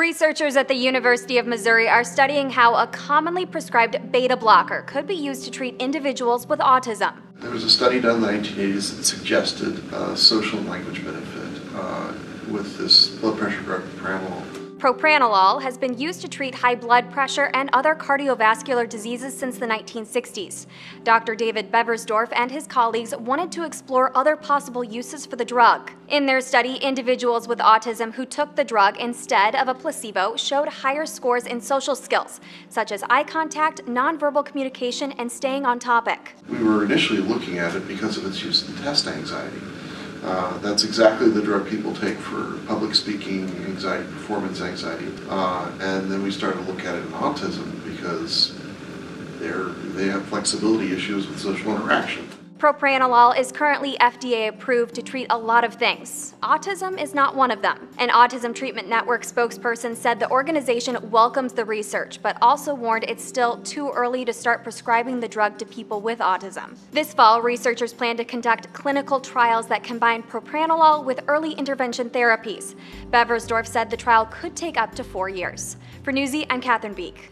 Researchers at the University of Missouri are studying how a commonly prescribed beta blocker could be used to treat individuals with autism. There was a study done in the 1980s that suggested uh, social language benefit uh, with this blood pressure drug, propranolol. Propranolol has been used to treat high blood pressure and other cardiovascular diseases since the 1960s. Dr. David Beversdorf and his colleagues wanted to explore other possible uses for the drug. In their study, individuals with autism who took the drug instead of a placebo showed higher scores in social skills, such as eye contact, nonverbal communication, and staying on topic. We were initially looking at it because of its use in test anxiety. Uh, that's exactly the drug people take for public speaking, anxiety, performance anxiety. Uh, and then we started to look at it in autism because they're, they have flexibility issues with social interaction. Propranolol is currently FDA approved to treat a lot of things. Autism is not one of them. An Autism Treatment Network spokesperson said the organization welcomes the research, but also warned it's still too early to start prescribing the drug to people with autism. This fall, researchers plan to conduct clinical trials that combine propranolol with early intervention therapies. Beversdorf said the trial could take up to four years. For Newsy, I'm Catherine Beek.